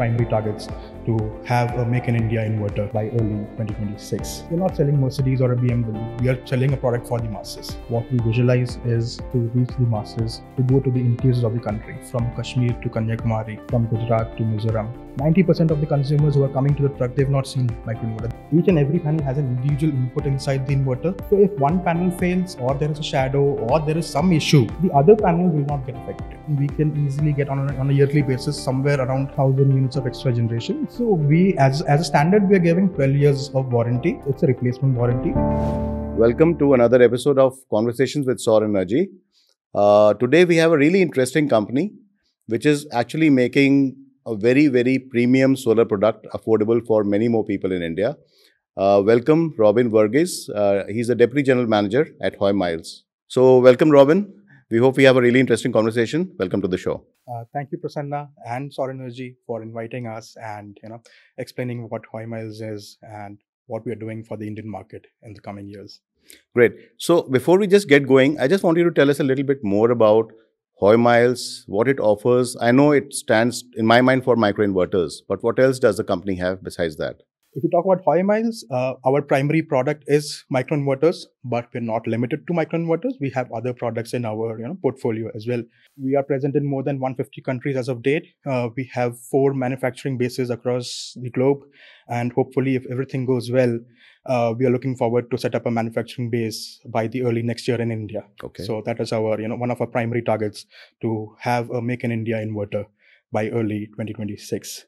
primary targets to have a Make in India inverter by early 2026. We're not selling Mercedes or a BMW. We are selling a product for the masses. What we visualize is to reach the masses, to go to the interiors of the country, from Kashmir to Kanyakumari, from Gujarat to Mizoram. 90% of the consumers who are coming to the truck, they've not seen microinverter. Each and every panel has an individual input inside the inverter. So if one panel fails, or there is a shadow, or there is some issue, the other panel will not get affected. We can easily get on a, on a yearly basis somewhere around 1000 units of extra generation. So we, as, as a standard, we are giving 12 years of warranty. It's a replacement warranty. Welcome to another episode of Conversations with Saur Energy. Uh, today we have a really interesting company which is actually making a very, very premium solar product affordable for many more people in India. Uh, welcome, Robin Varghese. Uh, he's the Deputy General Manager at Hoymiles. So, welcome, Robin. We hope we have a really interesting conversation. Welcome to the show. Uh, thank you, Prasanna and Saur Energy for inviting us and you know explaining what Hoymiles is and what we are doing for the Indian market in the coming years. Great. So, before we just get going, I just want you to tell us a little bit more about Hoymiles, what it offers. I know it stands in my mind for microinverters, but what else does the company have besides that? If we talk about Hoymiles, uh, our primary product is microinverters, but we're not limited to microinverters. We have other products in our you know, portfolio as well. We are present in more than 150 countries as of date. Uh, we have four manufacturing bases across the globe, and hopefully, if everything goes well, uh, we are looking forward to set up a manufacturing base by the early next year in India. Okay. So that is our, you know, one of our primary targets to have a Make in India inverter by early 2026.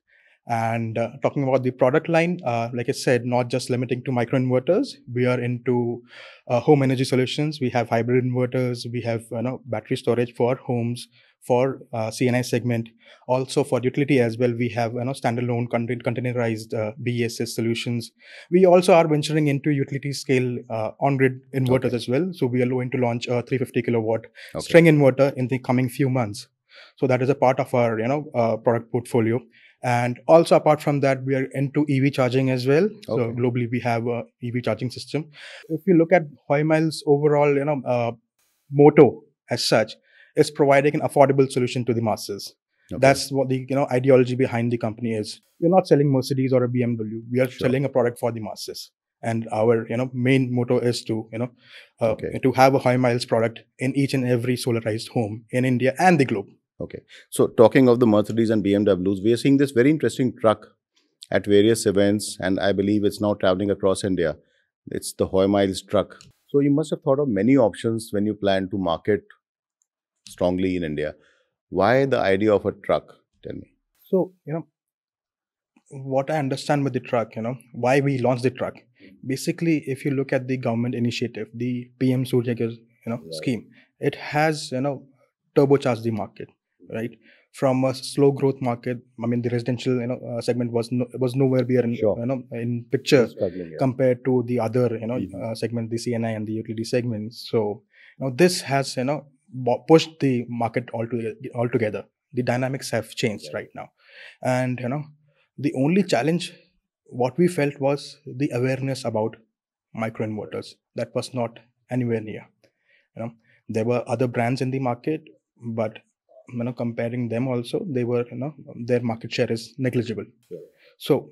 And uh, talking about the product line, uh, like I said, not just limiting to microinverters. We are into uh, home energy solutions. We have hybrid inverters. We have you know battery storage for homes for uh, CNI segment. Also for utility as well, we have you know standalone containerized uh, BESS solutions. We also are venturing into utility scale uh, on-grid inverters Okay. as well. So we are going to launch a 350 kilowatt Okay. string inverter in the coming few months. So that is a part of our you know uh, product portfolio. And also apart from that, we are into EV charging as well. So globally, we have a EV charging system. If you look at Hoymiles' overall, you know, uh, motto as such, is providing an affordable solution to the masses. Okay. That's what the you know ideology behind the company is. We're not selling Mercedes or a BMW. We are Sure. selling a product for the masses. And our you know main motto is to you know uh, Okay. to have a Hoymiles product in each and every solarized home in India and the globe. So, talking of the Mercedes and BMWs, we are seeing this very interesting truck at various events, and I believe it's now traveling across India. It's the Hoymiles truck. So, you must have thought of many options when you plan to market strongly in India. Why the idea of a truck? Tell me. So, you know, what I understand with the truck, you know, why we launched the truck. Basically, if you look at the government initiative, the PM Surya Ghar, you know, Right. scheme, it has, you know, turbocharged the market, right? From a slow growth market, I mean, the residential, you know, uh, segment was no, was nowhere near, in, Sure. you know, in picture Struggling, compared to the other you know Mhm. uh, segment the cni and the utility segments so you know this has you know pushed the market altogether altogether the dynamics have changed Right. right now and you know the only challenge what we felt was the awareness about micro inverters that was not anywhere near you know there were other brands in the market but you know comparing them also they were you know their market share is negligible. Sure. so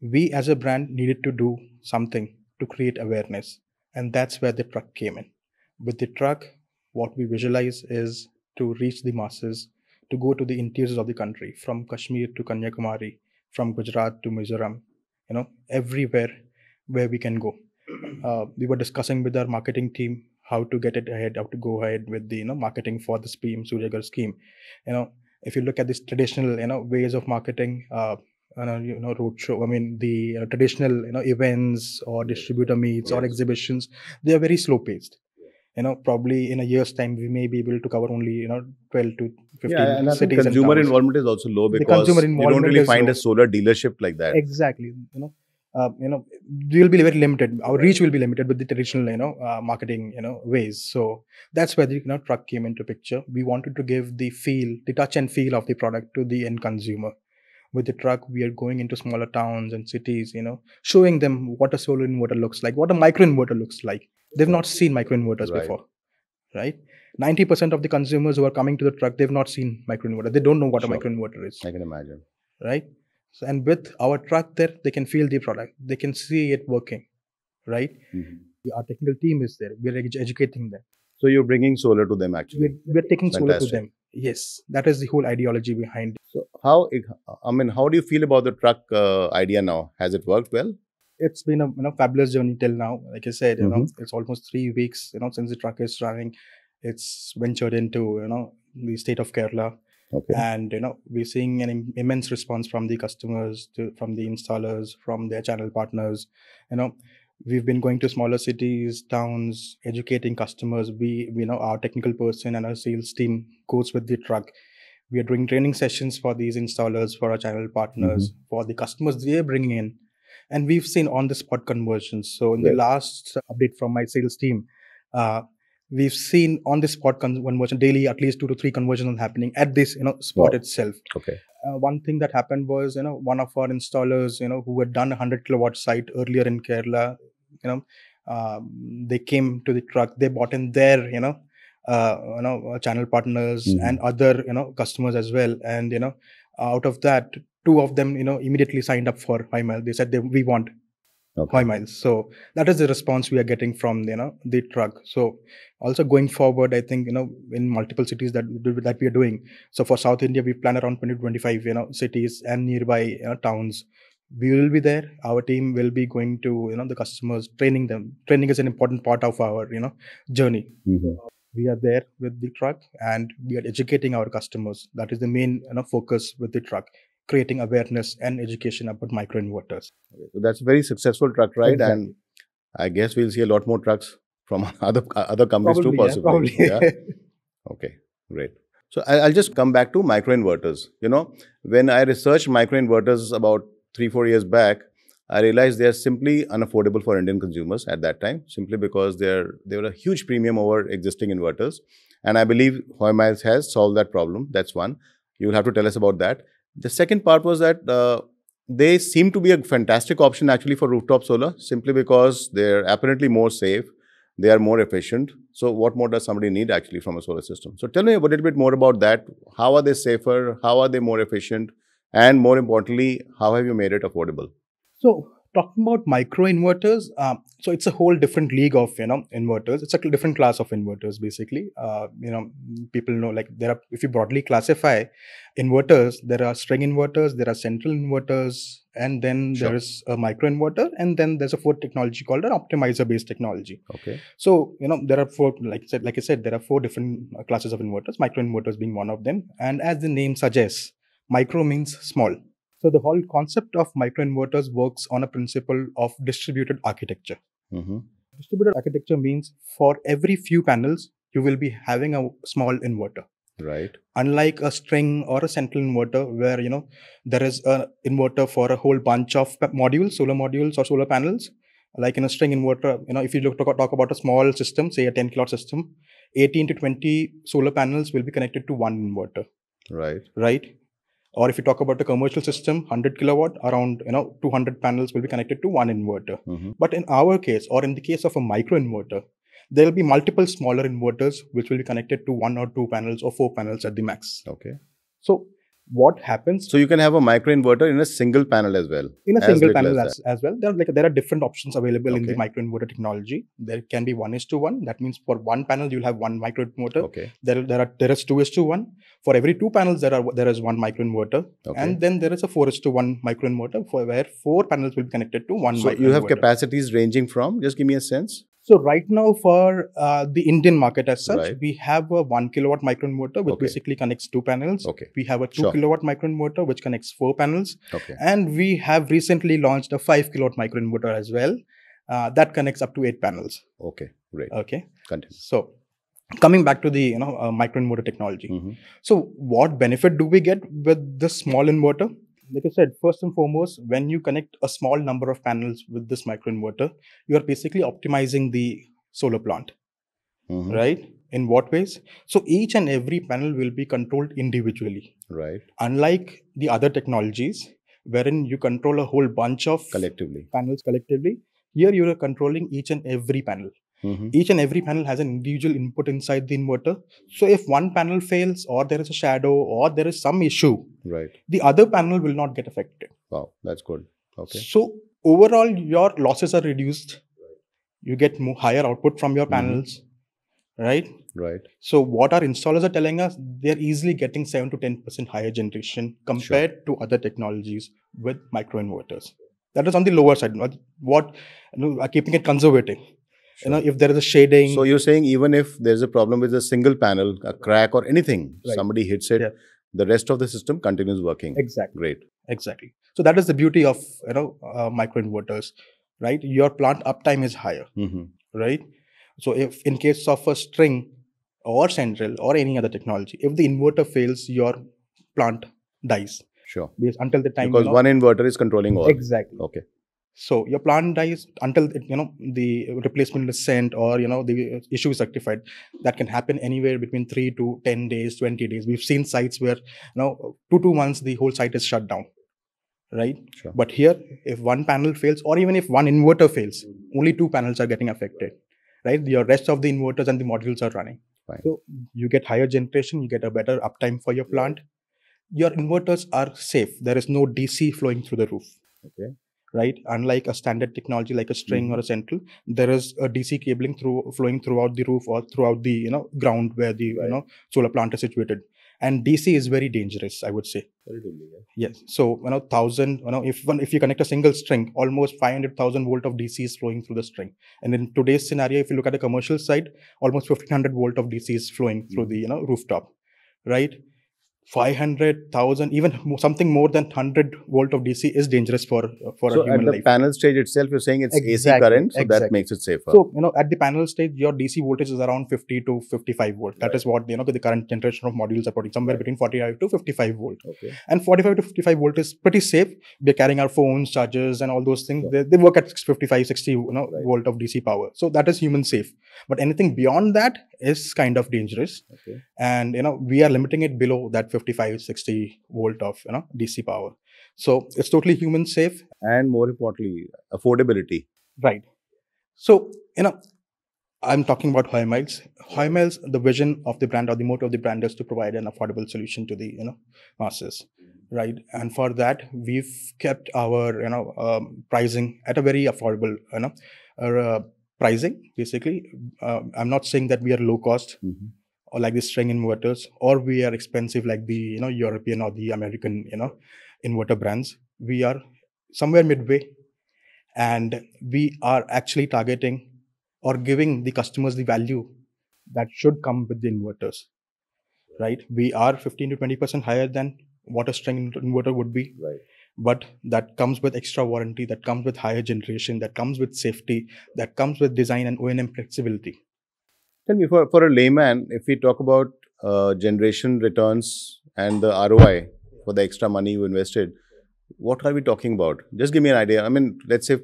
we as a brand needed to do something to create awareness and that's where the truck came in. With the truck what we visualize is to reach the masses to go to the interiors of the country from kashmir to kanyakumari from gujarat to mizoram you know everywhere where we can go. Uh, we were discussing with our marketing team how to get it ahead how to go ahead with the you know marketing for the PM Surya Ghar scheme. You know if you look at this traditional you know ways of marketing uh, you know, you know roadshow i mean the traditional you know events or distributor meets or exhibitions they are very slow paced you know probably in a year's time we may be able to cover only you know 12 to 15 Yeah, and cities consumer and involvement is also low because you don't really find low. a solar dealership like that. exactly you know uh, you know we will be very limited. Our reach will be limited with the traditional you know uh, marketing you know ways. So that's where the you know truck came into picture. We wanted to give the feel the touch and feel of the product to the end consumer. With the truck we are going into smaller towns and cities you know showing them what a solar inverter looks like what a microinverter looks like. They've not seen microinverters Right. before right? 90% of the consumers who are coming to the truck they've not seen microinverter they don't know what Sure. a microinverter is I can imagine. right So, and with our truck there, they can feel the product, they can see it working, right? Mhm. Our technical team is there. We're edu- educating them. So you're bringing solar to them actually. We're, we're taking solar to them. Yes, that is the whole ideology behind it. So how I mean, how do you feel about the truck uh, idea now? Has it worked well? It's been a you know fabulous journey till now. Like I said, you know, Mhm. it's almost three weeks, you know, since the truck is running. It's ventured into, you know, the state of Kerala. Okay. and you know we're seeing an im- immense response from the customers to, from the installers from their channel partners. You know we've been going to smaller cities towns educating customers. We, we know our technical person and our sales team goes with the truck. We are doing training sessions for these installers for our channel partners for the customers they're bringing in. And we've seen on the spot conversions. So in Right. the last update from my sales team uh, we've seen on the spot conversion daily at least two to three conversions happening at this you know spot Wow. itself Okay. uh, one thing that happened was you know one of our installers you know who had done a 100 kilowatt site earlier in kerala you know um, they came to the truck they bought in their you know uh, you know uh, channel partners Mhm. and other you know customers as well and you know out of that two of them you know immediately signed up for five mile they said they, we want Okay. miles. So that is the response we are getting from you know the truck. So also going forward i think you know in multiple cities that we that we are doing. So for south india we plan around 20 25 you know cities and nearby you know, towns. We will be there. Our team will be going to you know the customers training them. Training is an important part of our you know journey. Mhm. we are there with the truck and we are educating our customers. That is the main you know focus with the truck creating awareness and education about microinverters Okay. So that's a very successful truck ride, Exactly. and I guess we'll see a lot more trucks from other other companies too, Probably, yeah, probably. Yeah. Okay, great. So I- I'll just come back to microinverters. You know, when I researched microinverters about three, four years back, I realized they are simply unaffordable for Indian consumers at that time, simply because they're they were a huge premium over existing inverters. And I believe Hoymiles has solved that problem. That's one. You'll have to tell us about that. The second part was that uh, they seem to be a fantastic option actually for rooftop solar, simply because they're apparently more safe they are more efficient. So, what more does somebody need actually from a solar system? So, tell me a little bit more about that. How are they safer? How are they more efficient? And more importantly, how have you made it affordable? So talking about micro inverters, um, so it's a whole different league of you know inverters. It's a different class of inverters basically. Uh, you know, people know like there are if you broadly classify inverters, there are string inverters, there are central inverters, and then Sure. there is a micro inverter, and then there's a fourth technology called an optimizer based technology. Okay. So you know there are four, like I said, like I said, there are four different uh, classes of inverters. Micro inverters being one of them, and as the name suggests, micro means small. So the whole concept of microinverters works on a principle of distributed architecture. hmm Distributed architecture means for every few panels, you will be having a small inverter. Right. Unlike a string or a central inverter, where you know there is an inverter for a whole bunch of modules, solar modules or solar panels. Like in a string inverter, you know, if you look talk, talk about a small system, say a 10 kilowatt system, 18 to 20 solar panels will be connected to one inverter Right. right? Or if you talk about a commercial system, 100 kilowatt, around you know 200 panels will be connected to one inverter. hmm But in our case, or in the case of a micro inverter, there will be multiple smaller inverters which will be connected to one or two panels or four panels at the max. Okay. So what happens So, you can have a microinverter in a single panel as well. in a as single panel as as, well? There are like there are different options available in the Okay. microinverter technology. There can be one is to one. That means for one panel you'll have one microinverter. Okay. There there are there is two is to one. For every two panels there are there is one microinverter. Okay. and then there is a 4 is to 1 microinverter for where four panels will be connected to one so, you have capacities ranging from, just give me a sense. So right now for uh, the indian market as such Right. we have a 1 kilowatt microinverter which Okay. basically connects two panels Okay. we have a 2 Sure. kilowatt microinverter which connects four panels Okay. and we have recently launched a 5 kilowatt microinverter as well uh, that connects up to 8 panels Okay. Great. okay Continue. so coming back to the you know uh, microinverter technology Mhm. So, what benefit do we get with this small inverter? Like I said, first and foremost, when you connect a small number of panels with this microinverter, you are basically optimizing the solar plant, Mhm. right? In what ways? So, each and every panel will be controlled individually. Right. Unlike the other technologies, wherein you control a whole bunch of Collectively. panels collectively, here you are controlling each and every panel Mhm. each and every panel has an individual input inside the inverter so if one panel fails or there is a shadow or there is some issue Right. the other panel will not get affected Wow, that's good. Okay. So overall, your losses are reduced. You get more higher output from your Mhm. panels, right? Right. So what our installers are telling us, they're easily getting seven to ten percent higher generation compared to other technologies with microinverters. That is on the lower side. What- What you know, are keeping it conservative. You know, if there is a shading, So you're saying even if there's a problem with a single panel, a crack or anything, Right. somebody hits it, Yeah. the rest of the system continues working. exactly. Great. Exactly. So that is the beauty of you know uh, microinverters, right? Your plant uptime is higher, hmm right? So if in case of a string or central or any other technology, if the inverter fails, your plant dies Sure. because until the time Because one inverter is controlling all. exactly. Okay. So your plant dies until it, you know the replacement is sent or you know the issue is rectified. That can happen anywhere between three to ten days, twenty days. We've seen sites where you know two two months the whole site is shut down, right? Sure. But here, if one panel fails, or even if one inverter fails, only two panels are getting affected, right? Your rest of the inverters and the modules are running. Fine. So you get higher generation, you get a better uptime for your plant. Your inverters are safe. There is no DC flowing through the roof Okay. Right? Unlike a standard technology like a string or a mm-hmm. central there is a dc cabling through flowing throughout the roof or throughout the you know ground where the you know solar plant is situated. And dc is very dangerous i would say. Yes. So you know thousand you know if one if you connect a single string almost 500000 volt of dc is flowing through the string. And in today's scenario if you look at a commercial side almost 1500 volt of dc is flowing through mm-hmm. the you know rooftop right 500,000, even something more than 100 volt of DC is dangerous for uh, for So a at human the life. panel stage itself, you're saying it's AC current, so that makes it safer. So you know, at the panel stage, your DC voltage is around 50 to 55 volt. That Right. is what you know the current generation of modules are putting somewhere Right. between 45 to 55 volt. okay. And 45 to 55 volt is pretty safe. We're carrying our phones, chargers, and all those things. They, they work at 55, 60 you know, volt of DC power. So that is human safe. But anything beyond that is kind of dangerous. Okay. And you know, we are limiting it below that 55, 60 volt of you know DC power. So it's totally human safe And more importantly, affordability. Right. So, you know, I'm talking about Hoy Miles. The vision of the brand or the motto of the brand is to provide an affordable solution to the, you know, masses. Right. And for that, we've kept our, you know, um, pricing at a very affordable, you know, uh, pricing, basically. Uh, I'm not saying that we are low cost Mhm. Or like the string inverters, or we are expensive like the, you know, European or the American, you know, inverter brands. We are somewhere midway and we are actually targeting or giving the customers the value that should come with the inverters right we are 15 to 20 percent higher than what a string inverter would be Right. but that comes with extra warranty that comes with higher generation that comes with safety that comes with design and o&m flexibility Tell me, for, for a layman, if we talk about uh, generation returns and the ROI for the extra money you invested, what are we talking about? Just give me an idea. I mean, let's say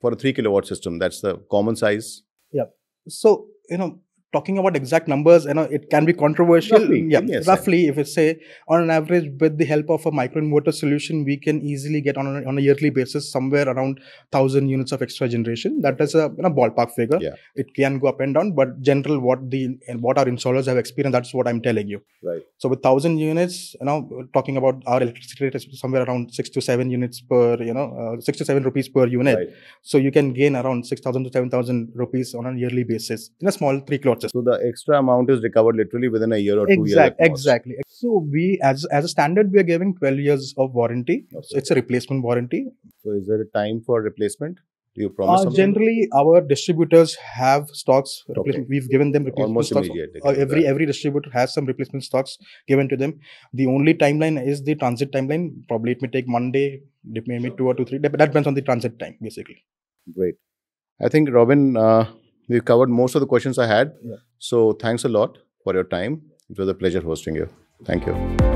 for a 3 kilowatt system, that's the common size. Yeah. So you know talking about exact numbers you know it can be controversial. Roughly, yeah a roughly if it's say on an average with the help of a microinverter solution we can easily get on a, on a yearly basis somewhere around 1000 units of extra generation. That is a you know, ballpark figure. Yeah. it can go up and down but general what the and what our installers have experienced that's what i'm telling you. Right. so with 1000 units you know talking about our electricity rate is somewhere around 6 to 7 units per you know uh, 6 to 7 rupees per unit. Right. so you can gain around 6000 to 7000 rupees on a yearly basis in a small 3 kilowatt So the extra amount is recovered literally within a year or two years. exactly exactly so we as as a standard we are giving 12 years of warranty Okay. so it's a replacement warranty So is there a time for replacement? Do you promise uh, generally our distributors have stocks replacement. we've given them replacement Almost stocks uh, every that. every distributor has some replacement stocks given to them the only timeline is the transit timeline probably it may take one day it may be two or two three that depends on the transit time basically Great. I think, Robin, uh, we've covered most of the questions I had. Yeah. So thanks a lot for your time. It was a pleasure hosting you. Thank you.